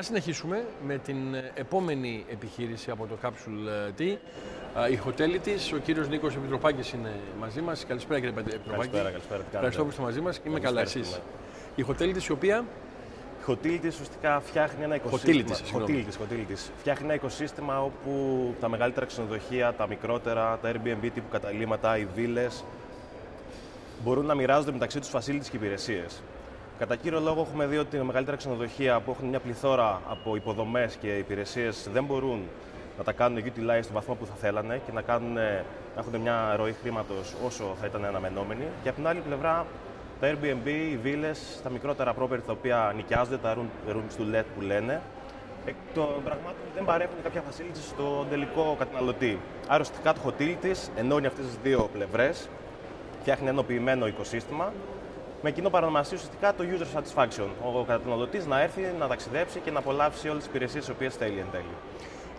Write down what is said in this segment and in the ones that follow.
Να συνεχίσουμε με την ε, επόμενη επιχείρηση από το Capsule T. Ε, η χοτέλη τη, ο κύριος Νίκος Επιτροπάκης είναι μαζί μας. Καλησπέρα κύριε Επιτροπάκη. Καλησπέρα, καλησπέρα. Ευχαριστώ που είστε μαζί μας. Είμαι καλά, εσείς; Η χοτέλη τη, η οποία; Η χοτέλη τη ουσιαστικά φτιάχνει ένα οικοσύστημα. Χοτέλη τη, Φτιάχνει ένα οικοσύστημα όπου τα μεγαλύτερα ξενοδοχεία, τα μικρότερα, τα Airbnb τύπου καταλήμματα, οι βίλε μπορούν να μοιράζονται μεταξύ τους facilities και υπηρεσίες. Κατά κύριο λόγο, έχουμε δει ότι τα μεγαλύτερα ξενοδοχεία που έχουν μια πληθώρα από υποδομές και υπηρεσίες δεν μπορούν να τα κάνουν utilize στον βαθμό που θα θέλανε και να, κάνουν, να έχουν μια ροή χρήματος όσο θα ήταν αναμενόμενη. Και από την άλλη πλευρά, τα Airbnb, οι βίλε, τα μικρότερα property τα οποία νοικιάζονται, τα rooms to let που λένε, εκ των πραγμάτων δεν παρέχουν κάποια facility στον τελικό καταναλωτή. Άρα, ουσιαστικά το hotel της ενώνει αυτές τις δύο πλευρές, φτιάχνει ένα ενοποιημένο οικοσύστημα με κοινό παρανομαστή ουσιαστικά το user satisfaction. Ο καταναλωτής να έρθει, να ταξιδέψει και να απολαύσει όλες τις υπηρεσίες τι οποίες θέλει εν τέλει.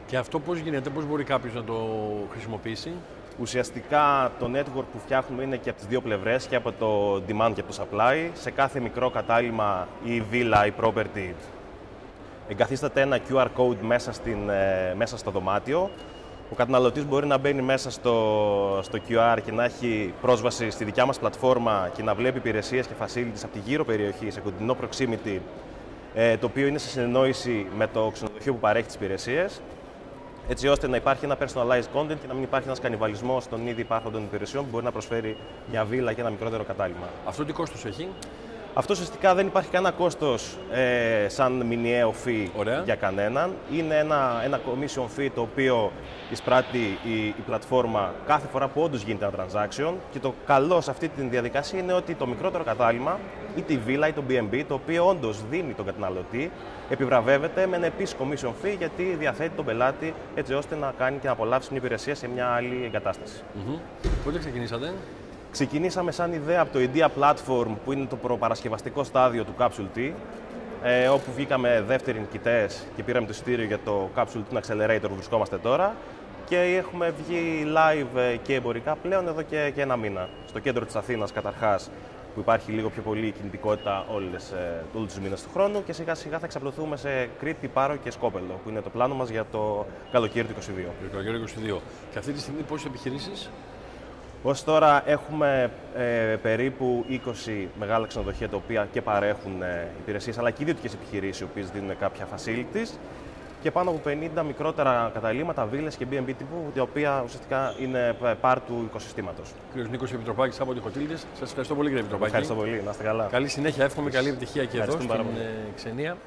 Και αυτό πώς γίνεται, πώς μπορεί κάποιος να το χρησιμοποιήσει; Ουσιαστικά το network που φτιάχνουμε είναι και από τις δύο πλευρές, και από το demand και από το supply. Σε κάθε μικρό κατάλημα ή villa ή property εγκαθίσταται ένα QR code μέσα, στην, ε, μέσα στο δωμάτιο ο καταναλωτής μπορεί να μπαίνει μέσα στο, στο QR και να έχει πρόσβαση στη δικιά μας πλατφόρμα και να βλέπει υπηρεσίες και facilities από τη γύρω περιοχή, σε κοντινό proximity, ε, το οποίο είναι σε συνεννόηση με το ξενοδοχείο που παρέχει τις υπηρεσίες, έτσι ώστε να υπάρχει ένα personalized content και να μην υπάρχει ένας κανιβαλισμός των ήδη υπάρχοντων υπηρεσιών που μπορεί να προσφέρει μια βίλα και ένα μικρότερο κατάλημα. Αυτό τι κόστος έχει; Αυτός ουσιαστικά δεν υπάρχει κανένα κόστος ε, σαν μηνιαίο fee για κανέναν. Είναι ένα, ένα commission fee το οποίο εισπράττει η, η πλατφόρμα κάθε φορά που όντως γίνεται ένα transaction. Και το καλό σε αυτή τη διαδικασία είναι ότι το μικρότερο κατάλημα, είτε η villa είτε το BNB, το οποίο όντως δίνει τον καταναλωτή, επιβραβεύεται με ένα επίσης commission fee γιατί διαθέτει τον πελάτη έτσι ώστε να κάνει και να απολαύσει μια υπηρεσία σε μια άλλη εγκατάσταση. Mm-hmm. Πότε ξεκινήσατε, Ξεκινήσαμε σαν ιδέα από το Idea Platform που είναι το προπαρασκευαστικό στάδιο του Capsule T ε, όπου βγήκαμε δεύτεροι νικητές και πήραμε το εισιτήριο για το Capsule T Accelerator που βρισκόμαστε τώρα και έχουμε βγει live ε, και εμπορικά πλέον εδώ και, και ένα μήνα. Στο κέντρο της Αθήνας καταρχάς που υπάρχει λίγο πιο πολύ κινητικότητα όλες, ε, όλους τους μήνες του χρόνου και σιγά σιγά θα εξαπλωθούμε σε Κρήτη, Πάρο και Σκόπελο που είναι το πλάνο μας για το καλοκαίρι του 2022. Το καλοκαίρι του 2022. Και αυτή τη στιγμή πόσες επιχειρήσεις; Ως τώρα έχουμε ε, περίπου 20 μεγάλα ξενοδοχεία τα οποία και παρέχουν ε, υπηρεσίες αλλά και ιδιωτικές επιχειρήσεις οι οποίες δίνουν κάποια facilities και πάνω από 50 μικρότερα καταλήμματα, βίλες και B&B τύπου, τα οποία ουσιαστικά είναι part του οικοσυστήματος. Κύριος Νίκος Επιτροπάκης από τη Χοτήλτης. Σας ευχαριστώ πολύ κύριε Επιτροπάκη. Ευχαριστώ πολύ, να είστε καλά. Καλή συνέχεια, εύχομαι καλή επιτυχία και εδώ στην ε, Ξενία.